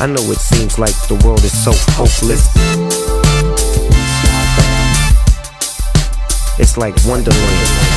I know it seems like the world is so hopeless. It's like Wonderland.